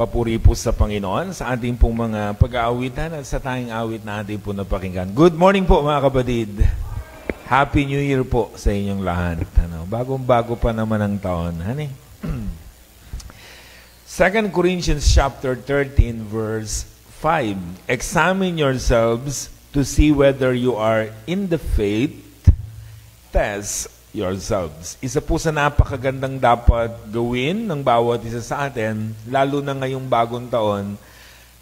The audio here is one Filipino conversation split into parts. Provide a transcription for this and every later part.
Papuri po sa Panginoon sa ating pong mga pag-aawitan at sa tayong awit na ating po napakinggan. Good morning po mga kapatid. Happy New Year po sa inyong lahat. Ano, bagong-bago pa naman ang taon. Hani? 2 Corinthians chapter 13 verse 5. Examine yourselves to see whether you are in the faith. Test yourselves. Isa po sa napakagandang dapat gawin ng bawat isa sa atin, lalo na ngayong bagong taon,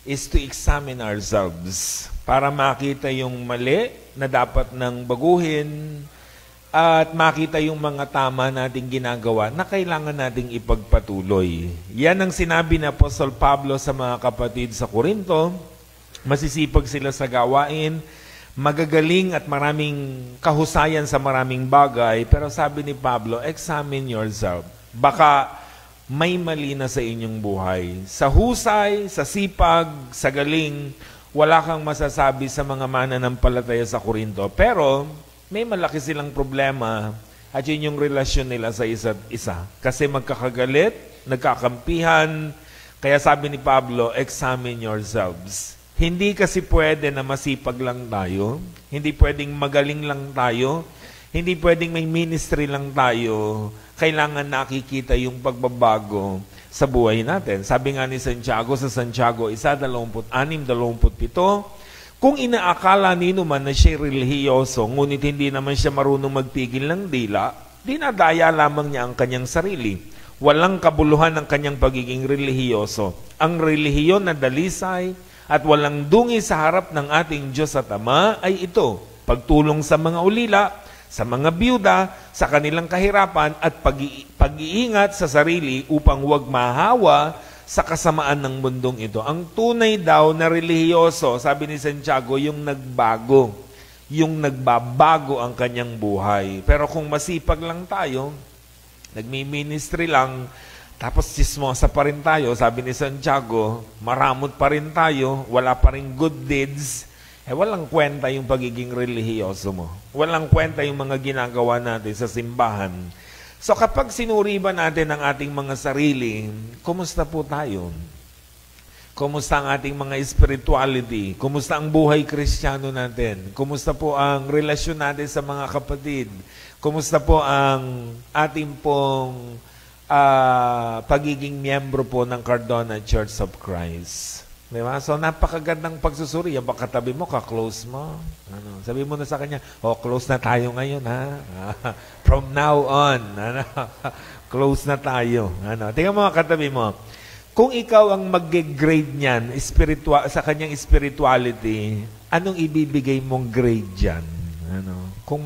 is to examine ourselves para makita yung mali na dapat nang baguhin at makita yung mga tama nating ginagawa na kailangan nating ipagpatuloy. Yan ang sinabi ni Apostol Pablo sa mga kapatid sa Korinto. Masisipag sila sa gawain, magagaling at maraming kahusayan sa maraming bagay, pero sabi ni Pablo, examine yourself. Baka may mali na sa inyong buhay. Sa husay, sa sipag, sa galing, wala kang masasabi sa mga mananampalataya sa Korinto. Pero may malaki silang problema at yun yung relasyon nila sa isa't isa. Kasi magkakagalit, nagkakampihan, kaya sabi ni Pablo, examine yourselves. Hindi kasi pwede na masipag lang tayo. Hindi pwedeng magaling lang tayo. Hindi pwedeng may ministry lang tayo. Kailangan nakikita yung pagbabago sa buhay natin. Sabi nga ni Santiago sa Santiago 1.26, 27, kung inaakala nino man na siya relihiyoso, ngunit hindi naman siya marunong magpigil ng dila, dinadaya lamang niya ang kanyang sarili. Walang kabuluhan ng kanyang pagiging relihiyoso. Ang relihiyon na dalisay, at walang dungi sa harap ng ating Diyos at Ama ay ito, pagtulong sa mga ulila, sa mga byuda, sa kanilang kahirapan at pag-iingat sa sarili upang huwag mahawa sa kasamaan ng mundong ito. Ang tunay daw na relihiyoso, sabi ni Santiago, yung nagbago. Yung nagbabago ang kanyang buhay. Pero kung masipag lang tayo, nagmi-ministry lang, tapos sismosa pa rin tayo, sabi ni Santiago, maramot pa rin tayo, wala pa rin good deeds, eh walang kwenta yung pagiging relihiyoso mo. Walang kwenta yung mga ginagawa natin sa simbahan. So kapag sinuri ba natin ang ating mga sarili, kumusta po tayo? Kumusta ang ating mga spirituality? Kumusta ang buhay kristyano natin? Kumusta po ang relasyon natin sa mga kapatid? Kumusta po ang ating pong uh, pagiging miyembro po ng Cardona Church of Christ. Di ba? So, napakagandang pagsusuri. Yung katabi mo, ka-close mo. Ano, sabi mo na sa kanya, oh, close na tayo ngayon, ha? From now on, ano, close na tayo. Ano, tingnan mo, katabi mo. Kung ikaw ang mag-grade niyan spiritual, sa kanyang spirituality, anong ibibigay mong grade diyan? Ano? Kung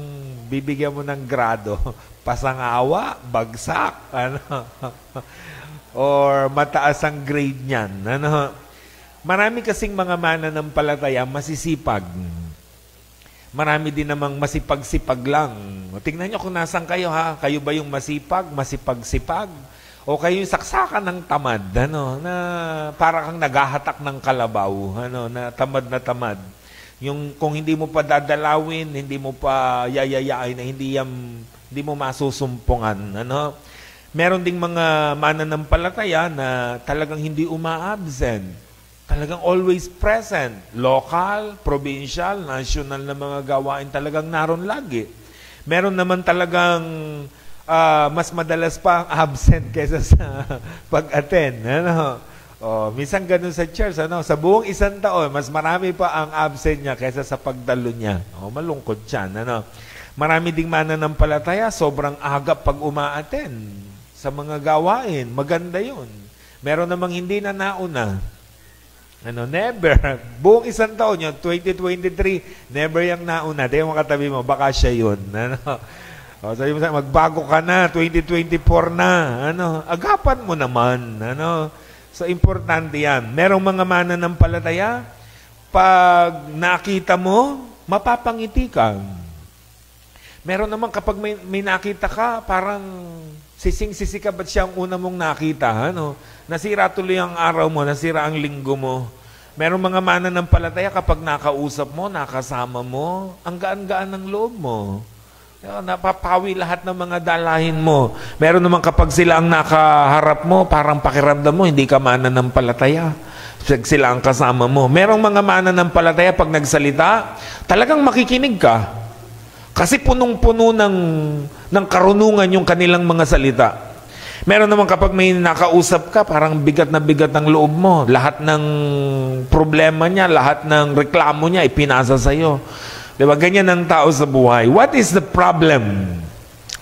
bibigyan mo ng grado, pasangawa, bagsak, ano, or mataas ang grade niyan. Ano, marami kasing mga mananampalataya masisipag. Marami din namang masipag-sipag lang. Tingnan niyo kung nasan kayo ha. Kayo ba yung masipag, masipag-sipag? O kayo yung saksakan ng tamad, ano, na para kang naghahatak ng kalabaw, ano, na tamad na tamad. Yung kung hindi mo pa dadalawin, hindi mo pa yayayain na hindi yan hindi mo masusumpungan. Ano? Meron ding mga mananampalataya na talagang hindi uma-absent. Talagang always present. Local, provincial, national na mga gawain talagang naroon lagi. Meron naman talagang uh, mas madalas pa absent kaysa sa pag-attend. Ano? Oh, minsan ganun sa church, ano, sa buong isang taon, mas marami pa ang absent niya kaysa sa pagdalo niya. Oh, malungkot 'yan, ano. Marami ding mananampalataya, sobrang agap pag umaaten sa mga gawain. Maganda yun. Meron namang hindi na nauna. Ano, never. Buong isang taon yun, 2023, never yung nauna. Di mo katabi mo, baka siya yun. Ano? O, sabi mo sa magbago ka na, 2024 na. Ano? Agapan mo naman. Ano? So, importante yan. Merong mga mananampalataya, pag nakita mo, mapapangiti ka. Meron naman kapag may, may nakita ka, parang sising-sisi ka ba't siya ang una mong nakita? Ano? Nasira tuloy ang araw mo, nasira ang linggo mo. Meron mga mana ng palataya kapag nakausap mo, nakasama mo, ang gaan-gaan ng loob mo. Napapawi lahat ng mga dalahin mo. Meron naman kapag sila ang nakaharap mo, parang pakiramdam mo, hindi ka mananampalataya. Pag sila ang kasama mo. Merong mga mananampalataya pag nagsalita, talagang makikinig ka. Kasi punong-puno ng, ng karunungan yung kanilang mga salita. Meron naman kapag may nakausap ka, parang bigat na bigat ang loob mo. Lahat ng problema niya, lahat ng reklamo niya, ipinasa sa'yo. Diba? Ganyan ang tao sa buhay. What is the problem?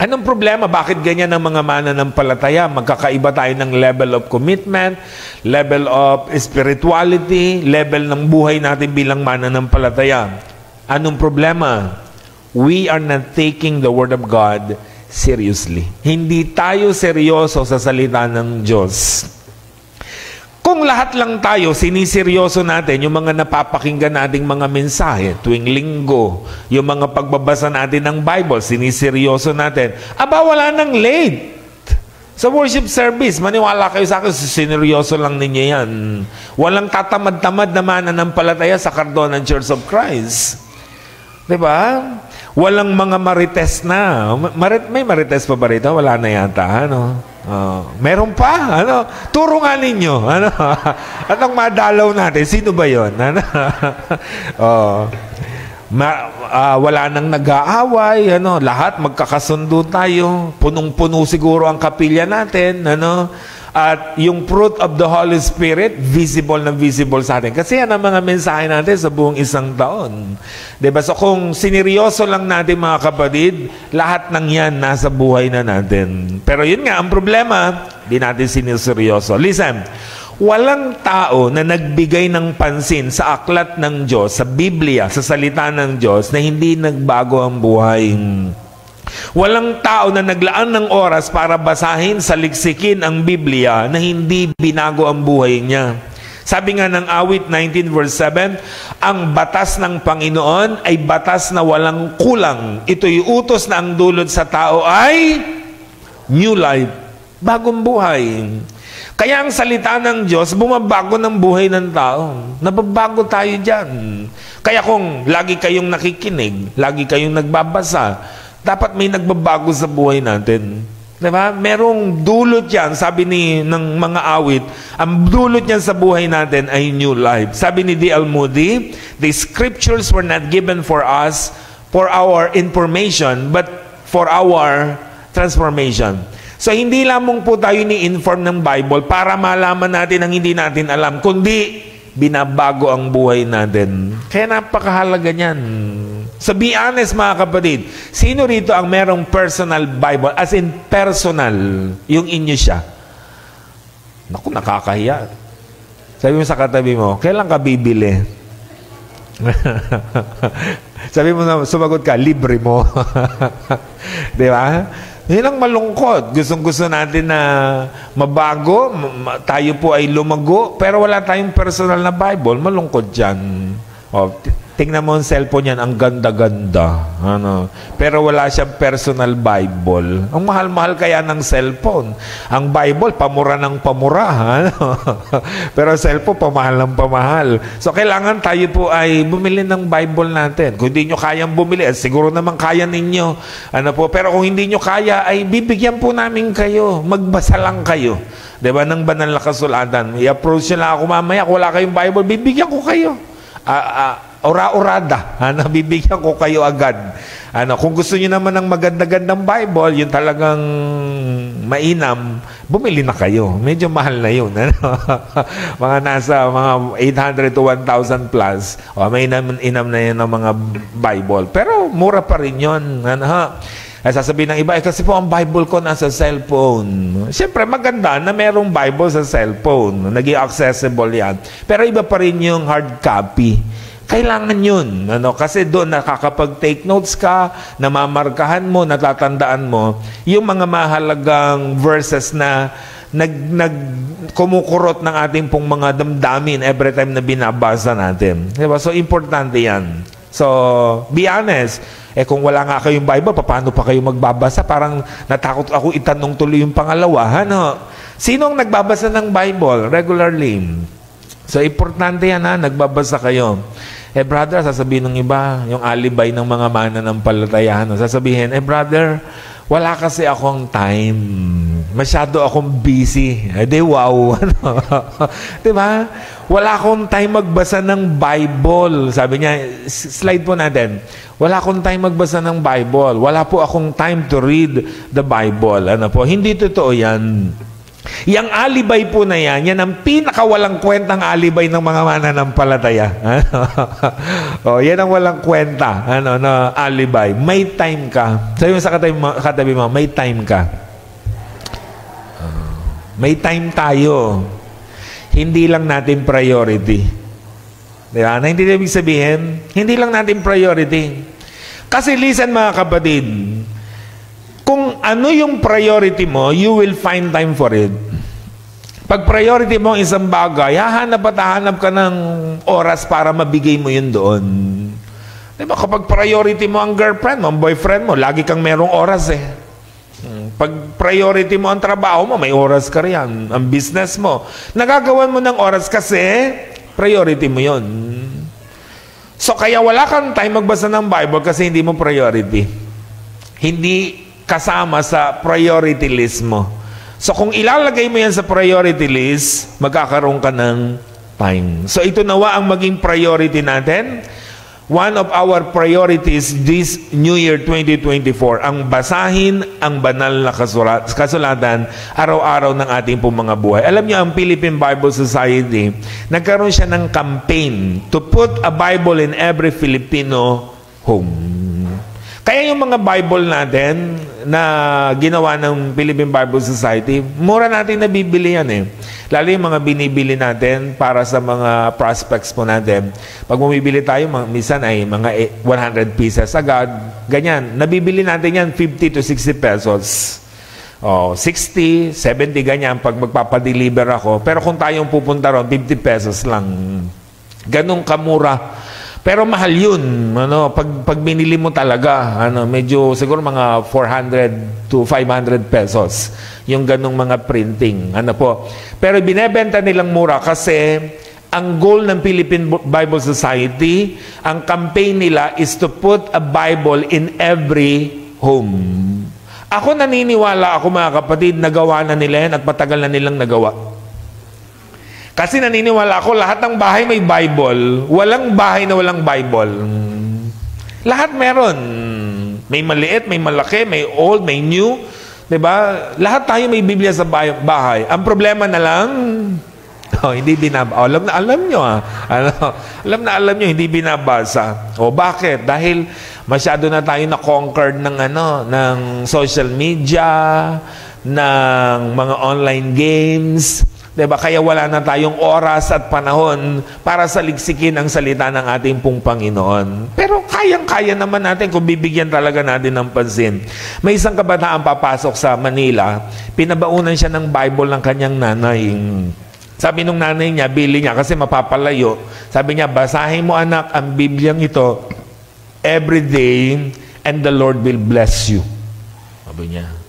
Anong problema? Bakit ganyan ang mga mananampalataya? Magkakaiba tayo ng level of commitment, level of spirituality, level ng buhay natin bilang mananampalataya. Anong problema? We are not taking the Word of God seriously. Hindi tayo seryoso sa salita ng Diyos. Kung lahat lang tayo, siniseryoso natin yung mga napapakinggan nating mga mensahe tuwing linggo, yung mga pagbabasa natin ng Bible, siniseryoso natin, aba wala nang late. Sa worship service, maniwala kayo sa akin, sineryoso lang ninyo yan. Walang tatamad-tamad na mananampalataya sa Cardona Church of Christ. Diba? Walang mga marites na. Marit, may marites pa ba rito? Wala na yata. Ano? Uh, meron pa? Ano? Turo nga ninyo. Ano? Anong madalaw natin? Sino ba yon? Ano? oh. Ma, uh, wala nang nag-aaway, ano, lahat magkakasundo tayo. Punong-puno siguro ang kapilya natin, ano? At yung fruit of the Holy Spirit, visible na visible sa atin. Kasi yan ang mga mensahe natin sa buong isang taon. Diba? So kung siniryoso lang natin mga kapatid, lahat ng yan nasa buhay na natin. Pero yun nga, ang problema, di natin siniseryoso. Listen, walang tao na nagbigay ng pansin sa aklat ng Diyos, sa Biblia, sa salita ng Diyos, na hindi nagbago ang buhay Walang tao na naglaan ng oras para basahin, saliksikin ang Biblia na hindi binago ang buhay niya. Sabi nga ng awit 19 verse 7, ang batas ng Panginoon ay batas na walang kulang. Ito'y utos na ang dulot sa tao ay new life, bagong buhay. Kaya ang salita ng Diyos, bumabago ng buhay ng tao. Nababago tayo dyan. Kaya kung lagi kayong nakikinig, lagi kayong nagbabasa, dapat may nagbabago sa buhay natin. Diba? Merong dulot yan, sabi ni ng mga awit, ang dulot yan sa buhay natin ay new life. Sabi ni D.L. Moody, the scriptures were not given for us for our information, but for our transformation. So hindi lamang po tayo ni-inform ng Bible para malaman natin ang hindi natin alam, kundi binabago ang buhay natin. Kaya napakahalaga niyan. So be honest mga kapatid, sino rito ang merong personal Bible? As in personal, yung inyo siya. Naku, nakakahiya. Sabi mo sa katabi mo, kailan ka bibili? Sabi mo na, sumagot ka, libre mo. Di ba? Yun ang malungkot. Gustong gusto natin na mabago, tayo po ay lumago, pero wala tayong personal na Bible, malungkot dyan. O, Tingnan mo ang cellphone yan, ang ganda-ganda. Ano? Pero wala siyang personal Bible. Ang mahal-mahal kaya ng cellphone. Ang Bible, pamura ng pamura. Ano? Pero cellphone, pamahal ng pamahal. So, kailangan tayo po ay bumili ng Bible natin. Kung hindi nyo kayang bumili, eh, siguro naman kaya ninyo. Ano po? Pero kung hindi nyo kaya, ay bibigyan po namin kayo. Magbasa lang kayo. Diba? Nang banal na kasulatan. I-approach nyo lang ako mamaya. Kung wala kayong Bible, bibigyan ko kayo. Ah, uh, ora-orada. Ano, bibigyan ko kayo agad. Ano, kung gusto niyo naman ng maganda-gandang Bible, yung talagang mainam, bumili na kayo. Medyo mahal na yun. Ano? mga nasa mga 800 to 1,000 plus. O, may inam, inam na yun ng mga Bible. Pero mura pa rin yun. Ano, ha? Ay sasabihin ng iba, eh, kasi po ang Bible ko nasa cellphone. Siyempre, maganda na merong Bible sa cellphone. Naging accessible yan. Pero iba pa rin yung hard copy. Kailangan yun. Ano? Kasi doon nakakapag-take notes ka, namamarkahan mo, natatandaan mo, yung mga mahalagang verses na nag, nag kumukurot ng ating pong mga damdamin every time na binabasa natin. Diba? So, importante yan. So, be honest. Eh kung wala nga kayong Bible, paano pa kayo magbabasa? Parang natakot ako itanong tuloy yung pangalawa. Ano? Sino ang nagbabasa ng Bible regularly? So, importante yan ha, nagbabasa kayo. Eh brother, sasabihin ng iba, yung alibay ng mga mana ng palatayano, sasabihin, eh brother, wala kasi akong time. Masyado akong busy. Eh di wow. di ba? Wala akong time magbasa ng Bible. Sabi niya, slide po natin. Wala akong time magbasa ng Bible. Wala po akong time to read the Bible. Ano po? Hindi totoo yan. Yang alibay po na yan, yan ang pinakawalang kwentang alibay ng mga mananampalataya. oh, yan ang walang kwenta ano, na alibay. May time ka. Sabi mo sa katabi katabi mo may time ka. Uh, may time tayo. Hindi lang natin priority. Di ba? Na hindi ibig sabihin, hindi lang natin priority. Kasi listen mga kapatid, ano yung priority mo, you will find time for it. Pag priority mo ang isang bagay, hahanap at hahanap ka ng oras para mabigay mo yun doon. Diba? Kapag priority mo ang girlfriend mo, ang boyfriend mo, lagi kang merong oras eh. Hmm. Pag priority mo ang trabaho mo, may oras ka riyan. Ang business mo. Nagagawan mo ng oras kasi priority mo yon. So kaya wala kang time magbasa ng Bible kasi hindi mo priority. Hindi kasama sa priority list mo. So kung ilalagay mo yan sa priority list, magkakaroon ka ng time. So ito nawa ang maging priority natin. One of our priorities this New Year 2024, ang basahin ang banal na kasulat, kasulatan araw-araw ng ating pong mga buhay. Alam niyo, ang Philippine Bible Society, nagkaroon siya ng campaign to put a Bible in every Filipino home. Kaya yung mga Bible natin na ginawa ng Philippine Bible Society, mura natin nabibili yan eh. Lalo yung mga binibili natin para sa mga prospects po natin. Pag bumibili tayo, minsan ay mga 100 pieces agad. Ganyan. Nabibili natin yan 50 to 60 pesos. Oh, 60, 70 ganyan pag magpapadeliver ako. Pero kung tayong pupunta ron, 50 pesos lang. Ganong kamura pero mahal yun. Ano, pag, pag binili mo talaga, ano, medyo siguro mga 400 to 500 pesos yung ganong mga printing. Ano po. Pero binebenta nilang mura kasi ang goal ng Philippine Bible Society, ang campaign nila is to put a Bible in every home. Ako naniniwala ako mga kapatid, nagawa na nila yan at matagal na nilang nagawa. Kasi naniniwala ako, lahat ng bahay may Bible. Walang bahay na walang Bible. Lahat meron. May maliit, may malaki, may old, may new. ba? Lahat tayo may Biblia sa bahay. Ang problema na lang, oh, hindi binabasa. Oh, alam na alam nyo ah. Ano, alam na alam nyo, hindi binabasa. O bakit? Dahil masyado na tayo na conquered ng ano, ng social media, ng mga online games, Diba? Kaya wala na tayong oras at panahon para saliksikin ang salita ng ating pong Panginoon. Pero kayang-kaya naman natin kung bibigyan talaga natin ng pansin. May isang kabataan papasok sa Manila, pinabaunan siya ng Bible ng kanyang nanay. Sabi nung nanay niya, bili niya kasi mapapalayo. Sabi niya, basahin mo anak ang Bibliang ito every day and the Lord will bless you. Sabi niya.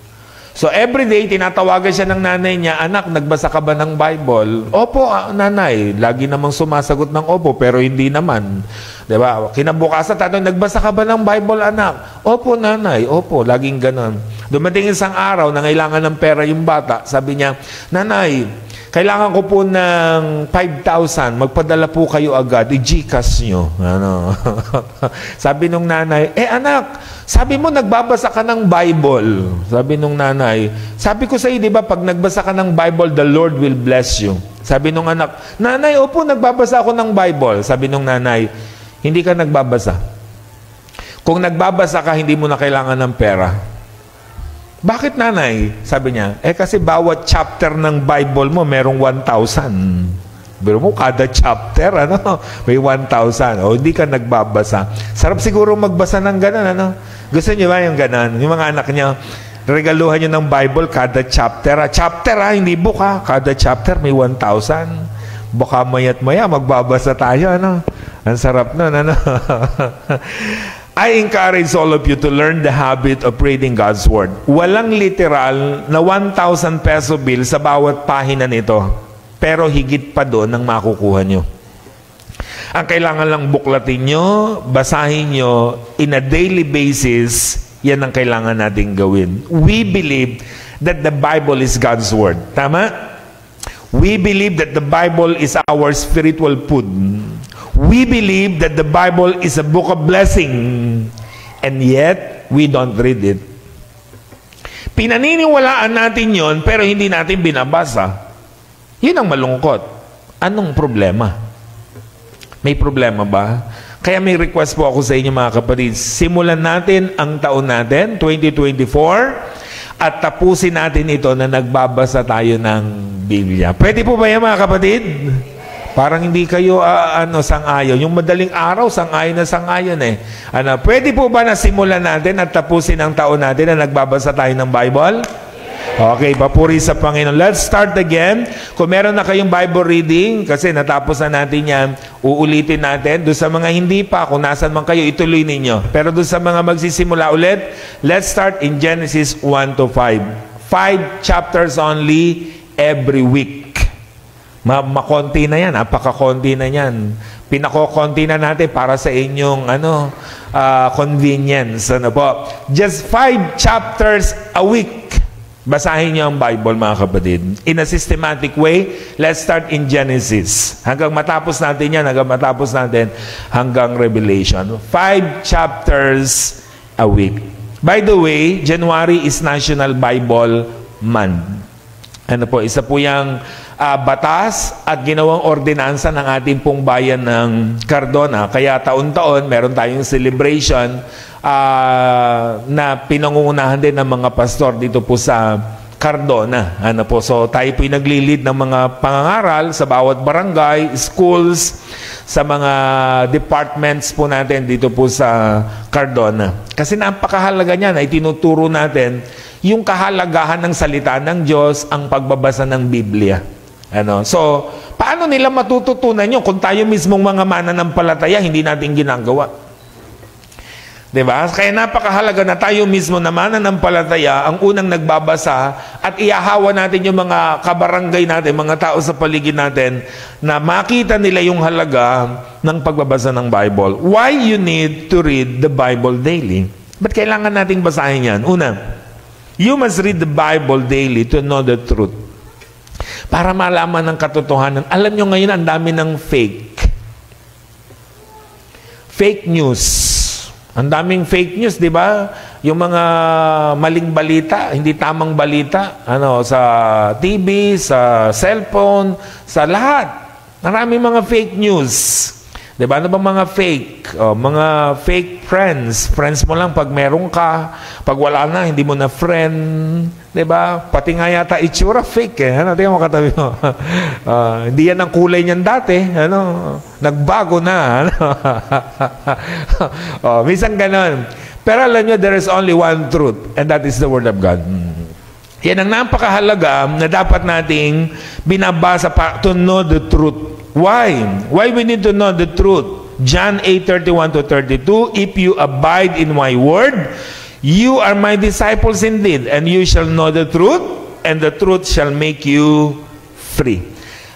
So every day, tinatawagan siya ng nanay niya, Anak, nagbasa ka ba ng Bible? Opo, ah, nanay. Lagi namang sumasagot ng opo, pero hindi naman. Diba? Kinabukasan, tanong, nagbasa ka ba ng Bible, anak? Opo, nanay. Opo, laging ganon. Dumating isang araw na kailangan ng pera yung bata. Sabi niya, Nanay, kailangan ko po ng 5,000. Magpadala po kayo agad. I-Gcash nyo. Ano? sabi nung nanay, eh anak, sabi mo nagbabasa ka ng Bible. Sabi nung nanay, sabi ko sa iyo, di ba, pag nagbasa ka ng Bible, the Lord will bless you. Sabi nung anak, nanay, opo, nagbabasa ako ng Bible. Sabi nung nanay, hindi ka nagbabasa. Kung nagbabasa ka, hindi mo na kailangan ng pera. Bakit nanay? Sabi niya, eh kasi bawat chapter ng Bible mo merong 1,000. Pero mo, kada chapter, ano, may 1,000. O, hindi ka nagbabasa. Sarap siguro magbasa ng ganun, ano? Gusto niyo ba yung ganun? Yung mga anak niya, regaluhan niyo ng Bible kada chapter. Ha? Chapter, ha? Hindi book, ha? Kada chapter may 1,000. Baka mayat maya, magbabasa tayo, ano? Ang sarap nun, ano? I encourage all of you to learn the habit of reading God's Word. Walang literal na 1,000 peso bill sa bawat pahina nito. Pero higit pa doon ang makukuha nyo. Ang kailangan lang buklatin nyo, basahin nyo, in a daily basis, yan ang kailangan natin gawin. We believe that the Bible is God's Word. Tama? We believe that the Bible is our spiritual food. We believe that the Bible is a book of blessing. And yet, we don't read it. Pinaniniwalaan natin yon pero hindi natin binabasa. Yun ang malungkot. Anong problema? May problema ba? Kaya may request po ako sa inyo mga kapatid. Simulan natin ang taon natin, 2024, at tapusin natin ito na nagbabasa tayo ng Biblia. Pwede po ba yan mga kapatid? Parang hindi kayo uh, ano sang-ayon. Yung madaling araw, sang-ayon na sang-ayon eh. Ano, pwede po ba na simulan natin at tapusin ang taon natin na nagbabasa tayo ng Bible? Okay, papuri sa Panginoon. Let's start again. Kung meron na kayong Bible reading, kasi natapos na natin yan, uulitin natin. Doon sa mga hindi pa, kung nasan man kayo, ituloy ninyo. Pero doon sa mga magsisimula ulit, let's start in Genesis 1 to 5. Five chapters only every week. Ma makonti na yan, apakakonti na yan. Pinakokonti na natin para sa inyong ano, uh, convenience. Ano po? Just five chapters a week. Basahin niyo ang Bible, mga kapatid. In a systematic way, let's start in Genesis. Hanggang matapos natin yan, hanggang matapos natin hanggang Revelation. Five chapters a week. By the way, January is National Bible Month. Ano po, isa po yung uh, batas at ginawang ordinansa ng ating pong bayan ng Cardona. Kaya taon-taon, meron tayong celebration uh, na pinangungunahan din ng mga pastor dito po sa Cardona. Ano po, so tayo po yung naglilid ng mga pangangaral sa bawat barangay, schools, sa mga departments po natin dito po sa Cardona. Kasi napakahalaga niyan ay tinuturo natin yung kahalagahan ng salita ng Diyos, ang pagbabasa ng Biblia. Ano? So, paano nila matututunan yun kung tayo mismong mga mananampalataya hindi natin ginagawa? Diba? Kaya napakahalaga na tayo mismo naman ng palataya ang unang nagbabasa at iahawa natin yung mga kabarangay natin, mga tao sa paligid natin na makita nila yung halaga ng pagbabasa ng Bible. Why you need to read the Bible daily? Ba't kailangan nating basahin yan? Una, you must read the Bible daily to know the truth. Para malaman ng katotohanan. Alam nyo ngayon, ang dami ng fake. Fake news ang daming fake news, di ba? Yung mga maling balita, hindi tamang balita, ano, sa TV, sa cellphone, sa lahat. Maraming mga fake news. Di ba? Ano ba mga fake? O, mga fake friends. Friends mo lang pag meron ka. Pag wala na, hindi mo na friend. Di ba? Pati nga yata itsura fake eh. Ano? Tingnan mo katabi mo. uh, hindi yan ang kulay niyan dati. Ano? Nagbago na. Ano? oh, minsan ganon. Pero alam nyo, there is only one truth. And that is the Word of God. Hmm. Yan ang napakahalaga na dapat nating binabasa pa to know the truth Why? Why we need to know the truth? John 8:31 to 32, if you abide in my word, you are my disciples indeed, and you shall know the truth, and the truth shall make you free.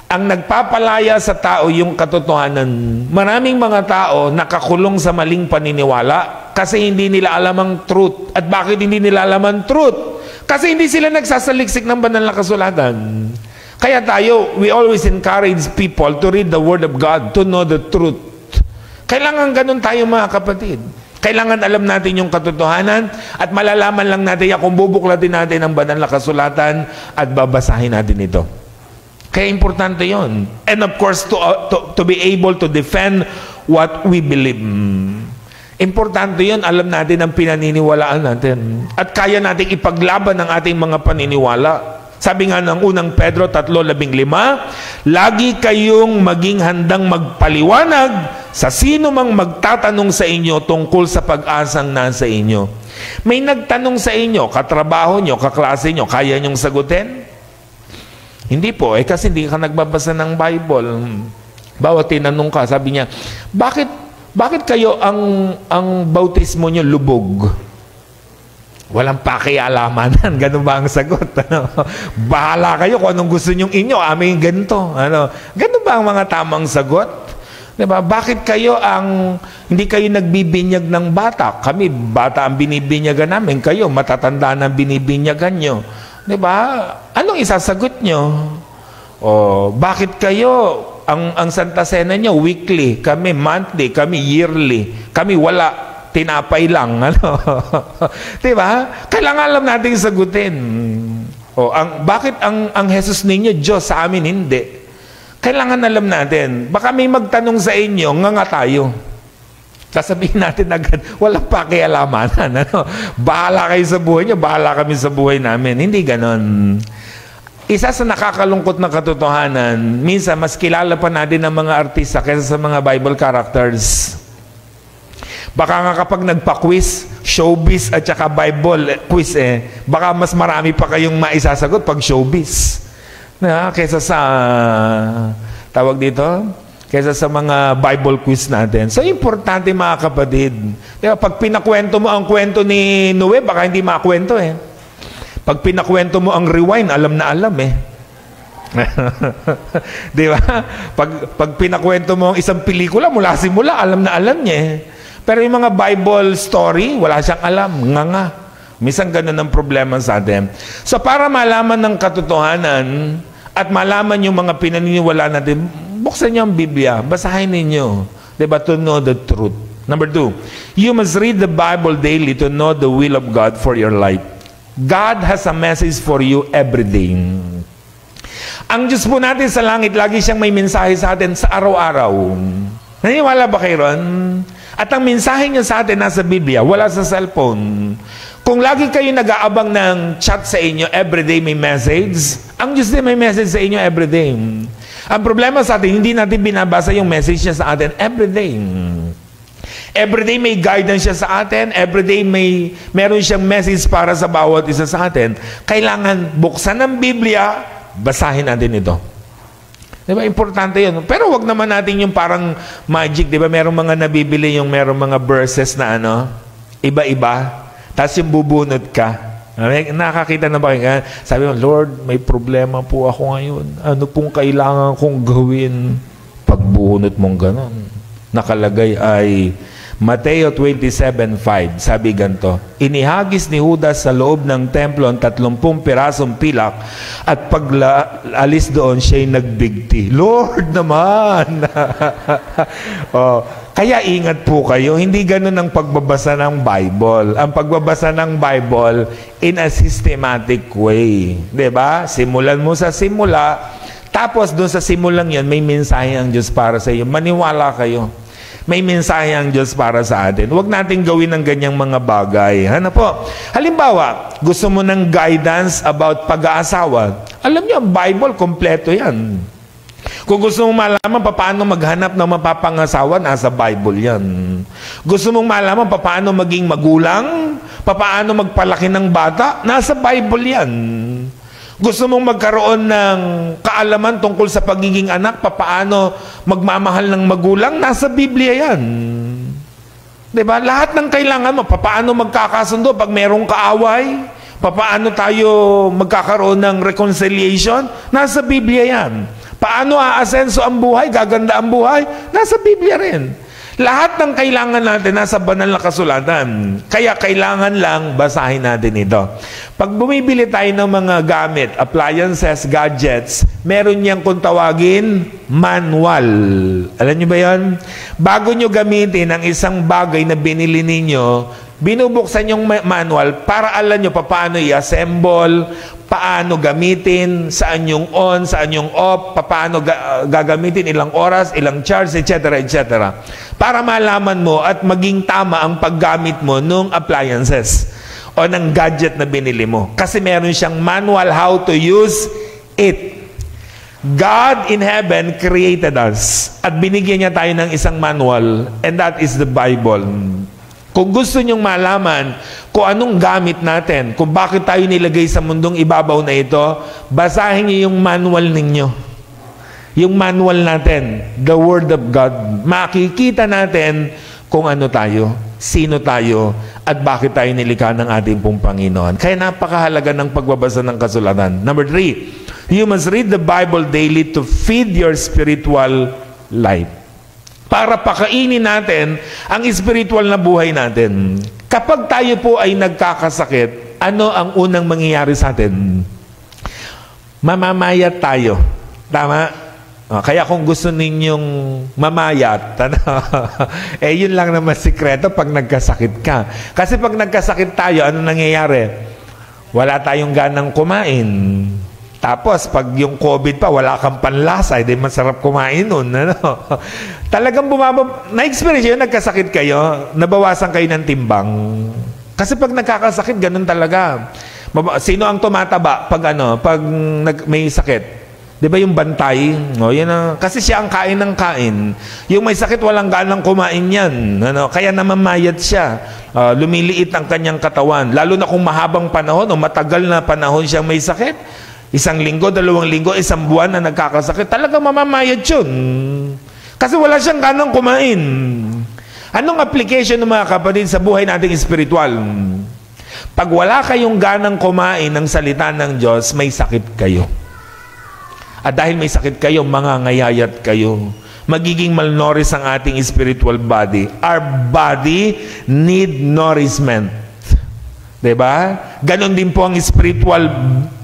Ang nagpapalaya sa tao yung katotohanan. Maraming mga tao nakakulong sa maling paniniwala kasi hindi nila alam ang truth. At bakit hindi nila alam ang truth? Kasi hindi sila nagsasaliksik ng banal na kasulatan. Kaya tayo, we always encourage people to read the Word of God, to know the truth. Kailangan ganun tayo mga kapatid. Kailangan alam natin yung katotohanan at malalaman lang natin yan kung bubuklatin natin ang banal na kasulatan at babasahin natin ito. Kaya importante yon. And of course, to, uh, to, to be able to defend what we believe. Importante yon, alam natin ang pinaniniwalaan natin. At kaya nating ipaglaban ang ating mga paniniwala. Sabi nga ng unang Pedro 3.15, Lagi kayong maging handang magpaliwanag sa sino mang magtatanong sa inyo tungkol sa pag-asang nasa inyo. May nagtanong sa inyo, katrabaho nyo, kaklase nyo, kaya nyong sagutin? Hindi po, eh kasi hindi ka nagbabasa ng Bible. Bawat tinanong ka, sabi niya, bakit bakit kayo ang ang bautismo nyo lubog? Walang pakialamanan. Ganun ba ang sagot? Ano? Bahala kayo kung anong gusto nyong inyo. Amin ganito. Ano? Ganun ba ang mga tamang sagot? Diba? Bakit kayo ang hindi kayo nagbibinyag ng bata? Kami, bata ang binibinyagan namin. Kayo, matatanda na binibinyagan nyo. Diba? Anong isasagot nyo? O, bakit kayo ang, ang Santa Cena nyo weekly? Kami monthly, kami yearly. Kami wala tinapay lang. Ano? diba? Kailangan alam natin sagutin. O, ang, bakit ang, ang Jesus ninyo, Diyos, sa amin hindi? Kailangan alam natin. Baka may magtanong sa inyo, nga nga tayo. Sasabihin natin agad, walang pakialamanan. Ano? Bahala kayo sa buhay niyo, bahala kami sa buhay namin. Hindi ganon. Isa sa nakakalungkot na katotohanan, minsan mas kilala pa natin ng mga artista kaysa sa mga Bible characters. Baka nga kapag nagpa-quiz, showbiz at saka Bible quiz eh, baka mas marami pa kayong maisasagot pag showbiz na kaysa sa tawag dito kaysa sa mga Bible quiz natin. So, importante mga kapatid. Diba, pag pinakwento mo ang kwento ni Noe, baka hindi makwento eh. Pag pinakwento mo ang rewind, alam na alam eh. Di ba? Pag, pag pinakwento mo ang isang pelikula, mula simula, alam na alam niya eh. Pero yung mga Bible story, wala siyang alam. Nga nga. Minsan ganun ang problema sa atin. So para malaman ng katotohanan at malaman yung mga pinaniniwala natin, buksan niyo ang Biblia, basahin ninyo. Diba? To know the truth. Number two, you must read the Bible daily to know the will of God for your life. God has a message for you every day. Ang Diyos po natin sa langit, lagi siyang may mensahe sa atin sa araw-araw. Naniwala ba kayo ron? At ang mensahe niya sa atin nasa Biblia, wala sa cellphone. Kung lagi kayo nag-aabang ng chat sa inyo, everyday may message, ang Diyos din may message sa inyo everyday. Ang problema sa atin, hindi natin binabasa yung message niya sa atin everyday. Everyday may guidance siya sa atin. Everyday may meron siyang message para sa bawat isa sa atin. Kailangan buksan ang Biblia, basahin natin ito. Di ba? Importante yun. Pero wag naman natin yung parang magic. Di ba? Merong mga nabibili yung merong mga verses na ano, iba-iba. Tapos yung bubunot ka. Nakakita na ba kayo? Sabi mo, Lord, may problema po ako ngayon. Ano pong kailangan kong gawin? Pagbunot mong ganon. Nakalagay ay Mateo 27.5, sabi ganto, Inihagis ni Judas sa loob ng templo ang tatlumpung pirasong pilak at pag-alis doon siya'y nagbigti. Lord naman! oh, kaya ingat po kayo, hindi ganun ang pagbabasa ng Bible. Ang pagbabasa ng Bible in a systematic way. ba? Diba? Simulan mo sa simula, tapos doon sa simulang yan, may mensahe ang Diyos para sa iyo. Maniwala kayo may mensahe ang Diyos para sa atin. Huwag natin gawin ng ganyang mga bagay. Ano po? Halimbawa, gusto mo ng guidance about pag-aasawa. Alam niyo, ang Bible, kompleto yan. Kung gusto mong malaman paano maghanap ng mapapangasawa, nasa Bible yan. Gusto mong malaman paano maging magulang, paano magpalaki ng bata, nasa Bible yan. Gusto mong magkaroon ng kaalaman tungkol sa pagiging anak, papaano magmamahal ng magulang, nasa Biblia yan. ba? Diba? Lahat ng kailangan mo, papaano magkakasundo pag merong kaaway, papaano tayo magkakaroon ng reconciliation, nasa Biblia yan. Paano aasenso ang buhay, gaganda ang buhay, nasa Biblia rin. Lahat ng kailangan natin nasa banal na kasulatan. Kaya kailangan lang basahin natin ito. Pag bumibili tayo ng mga gamit, appliances, gadgets, meron niyang kung tawagin manual. Alam niyo ba yan? Bago niyo gamitin ang isang bagay na binili ninyo, binubuksan yung manual para alam nyo paano i-assemble, paano gamitin, saan yung on, saan yung off, paano ga- gagamitin, ilang oras, ilang charge, etc., etc. Para malaman mo at maging tama ang paggamit mo ng appliances o ng gadget na binili mo. Kasi meron siyang manual how to use it. God in heaven created us at binigyan niya tayo ng isang manual and that is the Bible. Kung gusto nyong malaman kung anong gamit natin, kung bakit tayo nilagay sa mundong ibabaw na ito, basahin niyo yung manual ninyo. Yung manual natin, the Word of God. Makikita natin kung ano tayo, sino tayo, at bakit tayo nilikha ng ating pong Panginoon. Kaya napakahalaga ng pagbabasa ng kasulatan. Number three, you must read the Bible daily to feed your spiritual life. Para pakainin natin ang spiritual na buhay natin. Kapag tayo po ay nagkakasakit, ano ang unang mangyayari sa atin? Mamamayat tayo. Tama? Oh, kaya kung gusto ninyong mamayat, ano, eh yun lang naman sikreto pag nagkasakit ka. Kasi pag nagkasakit tayo, ano nangyayari? Wala tayong ganang kumain. Tapos, pag yung COVID pa, wala kang panlasa, hindi masarap kumain nun. Ano? Talagang bumaba, na-experience yun, nagkasakit kayo, nabawasan kayo ng timbang. Kasi pag nagkakasakit, ganun talaga. Sino ang tumataba pag ano, pag nag, may sakit? 'Di ba yung bantay? No, yan ang, kasi siya ang kain ng kain. Yung may sakit walang ganang kumain 'yan. Ano, kaya namamayat siya. Uh, lumiliit ang kanyang katawan. Lalo na kung mahabang panahon o matagal na panahon siyang may sakit. Isang linggo, dalawang linggo, isang buwan na nagkakasakit. Talaga mamamayat 'yun. Kasi wala siyang ganang kumain. Anong application ng mga kapatid sa buhay nating espiritual? Pag wala kayong ganang kumain ng salita ng Diyos, may sakit kayo. At dahil may sakit kayo, mga ngayayat kayo. Magiging malnourished ang ating spiritual body. Our body need nourishment. Ba? Diba? Ganon din po ang spiritual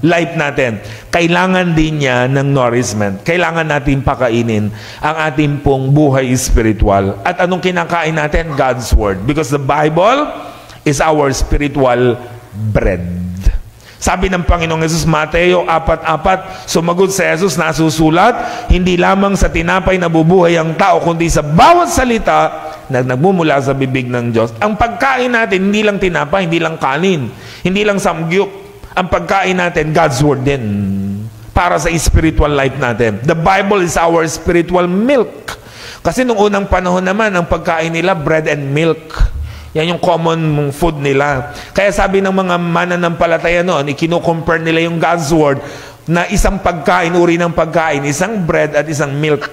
life natin. Kailangan din niya ng nourishment. Kailangan natin pakainin ang ating pong buhay spiritual. At anong kinakain natin? God's Word. Because the Bible is our spiritual bread. Sabi ng Panginoong Yesus, Mateo 4.4, sumagot sa Jesus, nasusulat, hindi lamang sa tinapay na bubuhay ang tao, kundi sa bawat salita na nagmumula sa bibig ng Diyos. Ang pagkain natin, hindi lang tinapay, hindi lang kanin, hindi lang samgyup. Ang pagkain natin, God's Word din para sa spiritual life natin. The Bible is our spiritual milk. Kasi nung unang panahon naman, ang pagkain nila, bread and milk. Yan yung common food nila. Kaya sabi ng mga mananampalataya noon, ikino-compare nila yung God's Word na isang pagkain, uri ng pagkain, isang bread at isang milk.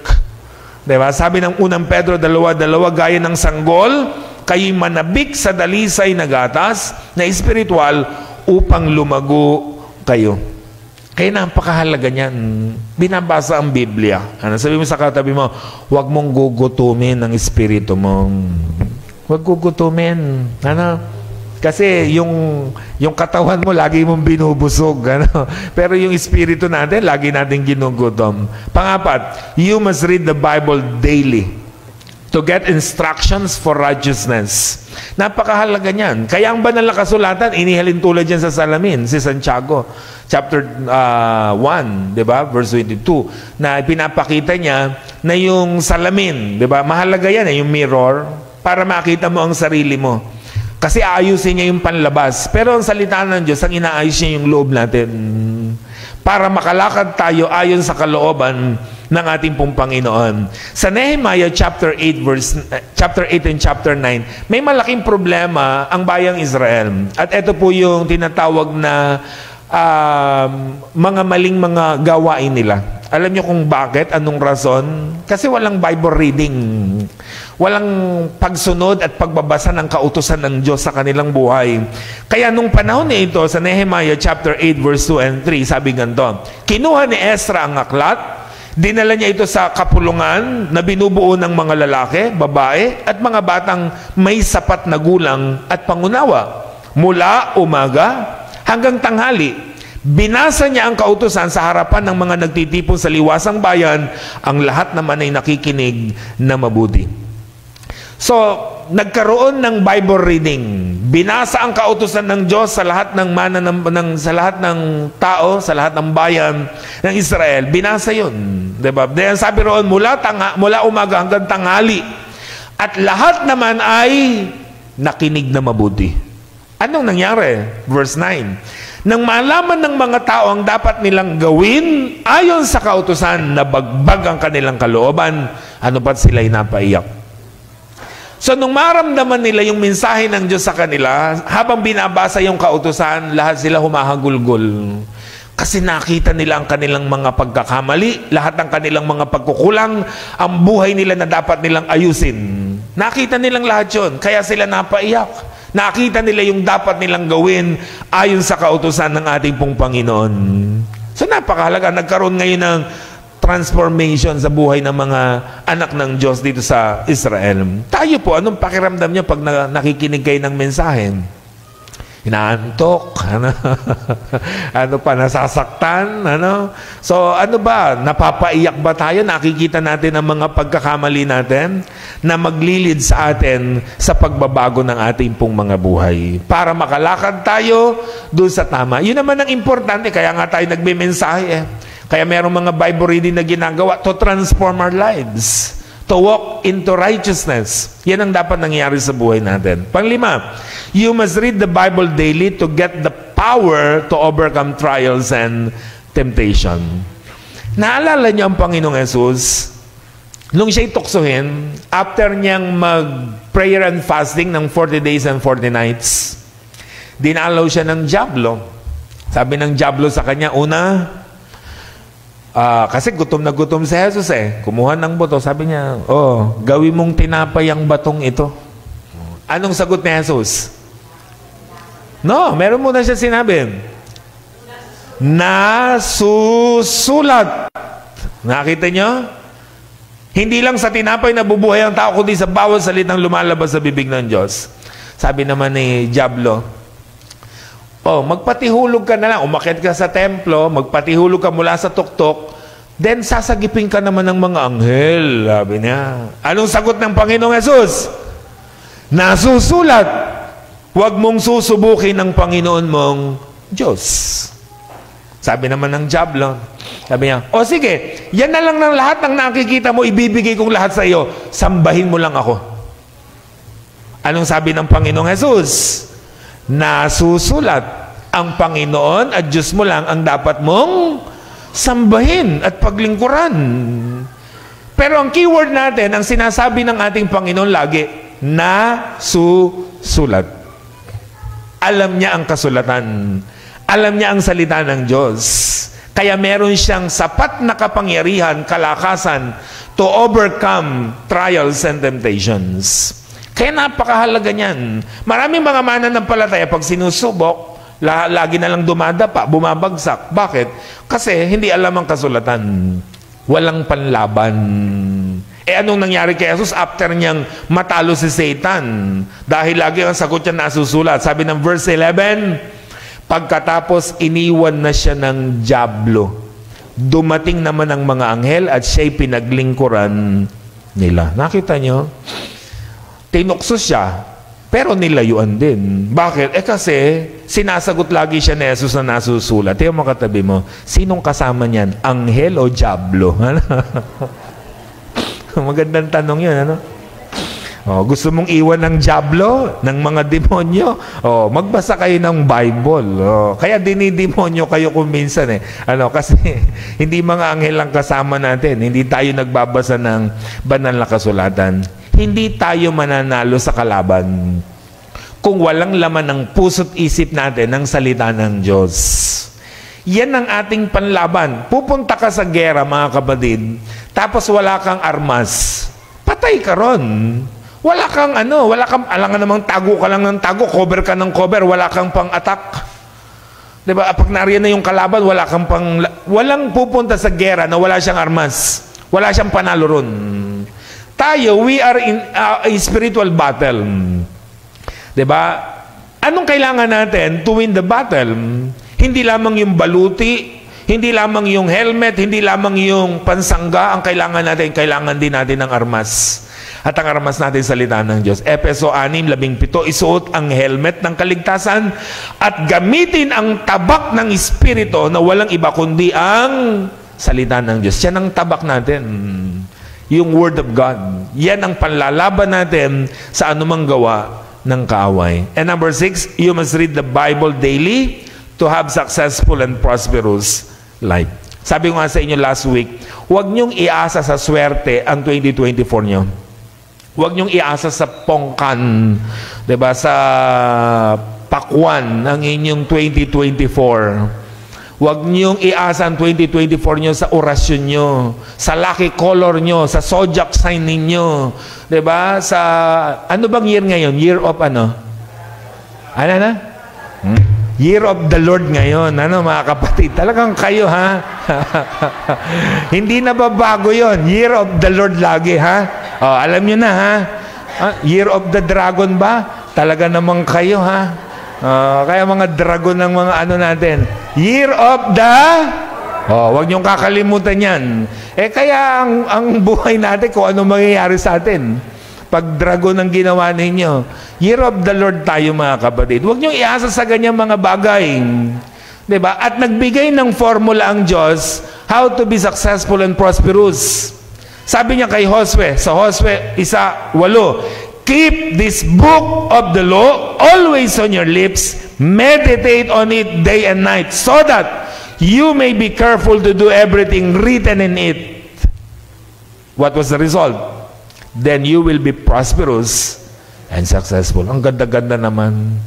Diba? Sabi ng unang Pedro, dalawa-dalawa, gaya ng sanggol, kayo'y manabik sa dalisay na gatas na espiritual upang lumago kayo. Kaya napakahalaga niyan. Binabasa ang Biblia. Ano, sabi mo sa katabi mo, huwag mong gugutumin ang espiritu mo. Huwag gugutumin. Ano? Kasi yung yung katawan mo lagi mong binubusog, ano? Pero yung espiritu natin lagi nating ginugutom. Pangapat, you must read the Bible daily to get instructions for righteousness. Napakahalaga niyan. Kaya ang banal na kasulatan, inihalin tulad yan sa salamin, si Santiago, chapter uh, 1, di ba? Verse 22, na pinapakita niya na yung salamin, di ba? Mahalaga yan, eh, yung mirror, para makita mo ang sarili mo. Kasi aayusin niya yung panlabas. Pero ang salita ng Diyos, ang inaayos niya yung loob natin. Para makalakad tayo ayon sa kalooban ng ating pong Panginoon. Sa Nehemiah chapter 8 verse chapter 8 and chapter 9, may malaking problema ang bayang Israel. At ito po yung tinatawag na uh, mga maling mga gawain nila. Alam niyo kung bakit? Anong rason? Kasi walang Bible reading. Walang pagsunod at pagbabasa ng kautusan ng Diyos sa kanilang buhay. Kaya nung panahon na ito, sa Nehemiah chapter 8 verse 2 and 3, sabi ganito, Kinuha ni Ezra ang aklat, dinala niya ito sa kapulungan na binubuo ng mga lalaki, babae, at mga batang may sapat na gulang at pangunawa. Mula umaga hanggang tanghali, Binasa niya ang kautusan sa harapan ng mga nagtitipon sa liwasang bayan, ang lahat naman ay nakikinig na mabuti. So, nagkaroon ng Bible reading. Binasa ang kautusan ng Diyos sa lahat ng mana ng, ng sa lahat ng tao, sa lahat ng bayan ng Israel. Binasa 'yon, 'di ba? Then sabi roon mula tanga, mula umaga hanggang tanghali. At lahat naman ay nakinig na mabuti. Anong nangyari? Verse 9. Nang malaman ng mga tao ang dapat nilang gawin, ayon sa kautusan na bagbag ang kanilang kalooban, ano ba't sila'y napaiyak? So nung maramdaman nila yung mensahe ng Diyos sa kanila, habang binabasa yung kautusan, lahat sila humahagulgol. Kasi nakita nila ang kanilang mga pagkakamali, lahat ng kanilang mga pagkukulang, ang buhay nila na dapat nilang ayusin. Nakita nilang lahat yun, kaya sila napaiyak. Nakita nila yung dapat nilang gawin ayon sa kautusan ng ating pong Panginoon. So napakahalaga. Nagkaroon ngayon ng transformation sa buhay ng mga anak ng Diyos dito sa Israel. Tayo po, anong pakiramdam nyo pag na- nakikinig kayo ng mensahe? Inaantok, ano, ano pa, nasasaktan, ano. So, ano ba, napapaiyak ba tayo? Nakikita natin ang mga pagkakamali natin na maglilid sa atin sa pagbabago ng ating pong mga buhay. Para makalakad tayo doon sa tama. Yun naman ang importante, kaya nga tayo nagbimensahe eh. Kaya merong mga Bible reading na ginagawa to transform our lives to walk into righteousness. Yan ang dapat nangyari sa buhay natin. Panglima, you must read the Bible daily to get the power to overcome trials and temptation. Naalala niyo ang Panginoong Yesus, nung siya'y tuksohin, after niyang mag-prayer and fasting ng 40 days and 40 nights, dinalaw siya ng Diablo. Sabi ng Diablo sa kanya, una, Ah, kasi gutom na gutom si Jesus eh. Kumuha ng buto. Sabi niya, oh, gawin mong tinapay ang batong ito. Anong sagot ni Jesus? No, meron muna siya sinabi. Nasusulat. Nakita niyo? Hindi lang sa tinapay na bubuhay ang tao, kundi sa bawat salitang lumalabas sa bibig ng Diyos. Sabi naman ni Diablo, Oh, magpatihulog ka na lang. Umakit ka sa templo, magpatihulog ka mula sa tuktok, then sasagipin ka naman ng mga anghel. Sabi niya. Anong sagot ng Panginoong Yesus? Nasusulat. Huwag mong susubukin ng Panginoon mong Diyos. Sabi naman ng Diablo. Sabi niya, o sige, yan na lang ng lahat ng nakikita mo, ibibigay kong lahat sa iyo. Sambahin mo lang ako. Anong sabi ng Panginoong Jesus? Nasusulat ang Panginoon at Diyos mo lang ang dapat mong sambahin at paglingkuran. Pero ang keyword natin, ang sinasabi ng ating Panginoon lagi, nasusulat. Alam niya ang kasulatan. Alam niya ang salita ng Diyos. Kaya meron siyang sapat na kapangyarihan, kalakasan to overcome trials and temptations. Kaya napakahalaga niyan. Maraming mga mananampalataya pag sinusubok, la, lagi na lang dumadapa, bumabagsak. Bakit? Kasi hindi alam ang kasulatan. Walang panlaban. Eh anong nangyari kay Jesus after niyang matalo si Satan? Dahil lagi ang sagot niya nasusulat. Sabi ng verse 11, pagkatapos iniwan na siya ng Diablo. Dumating naman ang mga anghel at siya'y pinaglingkuran nila. Nakita niyo? Tinukso siya, pero nilayuan din. Bakit? Eh kasi, sinasagot lagi siya ni Jesus na nasusulat. Tingnan mo katabi mo, sinong kasama niyan? Anghel o Diablo? Magandang tanong yun, ano? Oh, gusto mong iwan ng Diablo, ng mga demonyo? Oh, magbasa kayo ng Bible. Oh, kaya dinidemonyo kayo kung minsan eh. Ano, kasi hindi mga anghel lang kasama natin. Hindi tayo nagbabasa ng banal na kasulatan hindi tayo mananalo sa kalaban kung walang laman ng puso't isip natin ng salita ng Diyos. Yan ang ating panlaban. Pupunta ka sa gera, mga kapatid, tapos wala kang armas. Patay ka ron. Wala kang ano, wala kang, alangan namang tago ka lang ng tago, cover ka ng cover, wala kang pang-attack. Diba? Pag nariyan na yung kalaban, wala kang pang... Walang pupunta sa gera na wala siyang armas. Wala siyang panalo ron. Tayo, we are in uh, a spiritual battle. 'Di ba? Anong kailangan natin to win the battle? Hindi lamang yung baluti, hindi lamang yung helmet, hindi lamang yung pansangga ang kailangan natin, kailangan din natin ng armas. At ang armas natin salita ng Diyos. Epeso 6:17 isuot ang helmet ng kaligtasan at gamitin ang tabak ng espiritu na walang iba kundi ang salita ng Diyos. Yan ang tabak natin yung Word of God. Yan ang panlalaban natin sa anumang gawa ng kaaway. And number six, you must read the Bible daily to have successful and prosperous life. Sabi ko nga sa inyo last week, huwag niyong iasa sa swerte ang 2024 niyo. Huwag niyong iasa sa pongkan, 'di ba? Sa pakwan ng inyong 2024. Huwag niyong iasa ang 2024 nyo sa orasyon nyo, sa lucky color nyo, sa zodiac sign ninyo. ba? Diba? Sa, ano bang year ngayon? Year of ano? Ano na? Hmm? Year of the Lord ngayon. Ano mga kapatid? Talagang kayo ha? Hindi na babago yon. Year of the Lord lagi ha? Oh, alam nyo na ha? Ah, year of the Dragon ba? Talaga namang kayo ha? Uh, kaya mga dragon ng mga ano natin. Year of the Oh, wag niyong kakalimutan 'yan. Eh kaya ang ang buhay natin kung ano mangyayari sa atin. Pag dragon ang ginawa ninyo, year of the Lord tayo mga kapatid. Huwag niyong iasa sa ganyang mga bagay. ba? Diba? At nagbigay ng formula ang Diyos how to be successful and prosperous. Sabi niya kay Josue, sa Josue, isa, walo, Keep this book of the law always on your lips, meditate on it day and night, so that you may be careful to do everything written in it. What was the result? then you will be prosperous and successful. Ang ganda-ganda naman.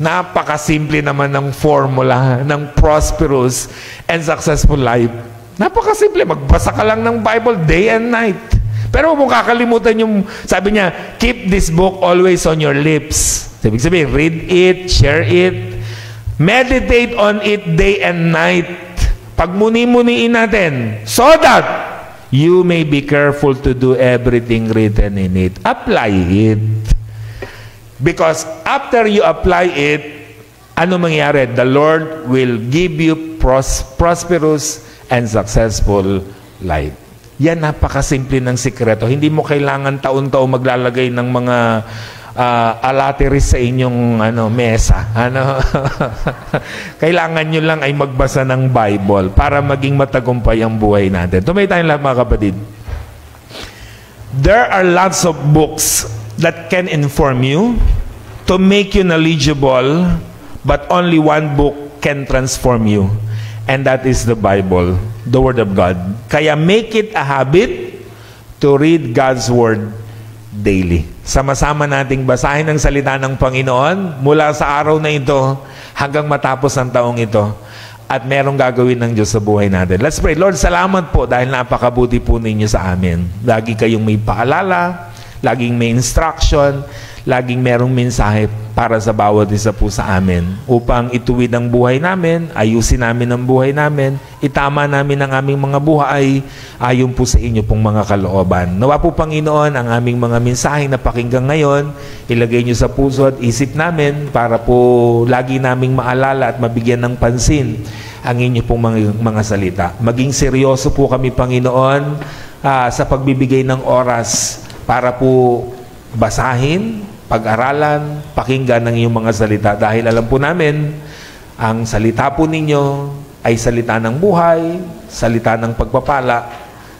Napakasimple naman ng formula ng prosperous and successful life. Napakasimple. Magbasa ka lang ng Bible day and night. Pero huwag mong kakalimutan yung, sabi niya, keep this book always on your lips. Ibig sabihin, read it, share it, meditate on it day and night. Pagmuni-muniin natin, so that you may be careful to do everything written in it. Apply it. Because after you apply it, ano mangyari? The Lord will give you pros prosperous and successful life. Yan napakasimple ng sikreto. Hindi mo kailangan taon-taon maglalagay ng mga uh, alateris sa inyong ano mesa. Ano? Kailangan nyo lang ay magbasa ng Bible para maging matagumpay ang buhay natin. Tumay tayong lahat mga kapatid. There are lots of books that can inform you to make you knowledgeable, but only one book can transform you. And that is the Bible, the Word of God. Kaya make it a habit to read God's Word daily. Sama-sama nating basahin ang salita ng Panginoon mula sa araw na ito hanggang matapos ang taong ito. At merong gagawin ng Diyos sa buhay natin. Let's pray. Lord, salamat po dahil napakabuti po ninyo sa amin. Lagi kayong may paalala, laging may instruction, laging merong mensahe para sa bawat isa po sa amin upang ituwid ang buhay namin, ayusin namin ang buhay namin, itama namin ang aming mga buhay ayon po sa inyo pong mga kalooban. Nawa po Panginoon ang aming mga mensahe na pakinggan ngayon, ilagay niyo sa puso at isip namin para po lagi naming maalala at mabigyan ng pansin ang inyo pong mga, mga salita. Maging seryoso po kami Panginoon uh, sa pagbibigay ng oras para po basahin, pag-aralan, pakinggan ng iyong mga salita. Dahil alam po namin, ang salita po ninyo ay salita ng buhay, salita ng pagpapala,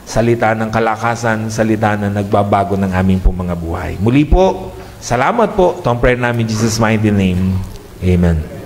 salita ng kalakasan, salita na nagbabago ng aming po mga buhay. Muli po, salamat po. Ito ang prayer namin, Jesus' mighty name. Amen.